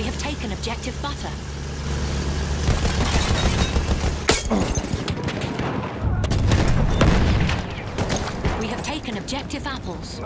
We have taken objective butter. We have taken objective apples.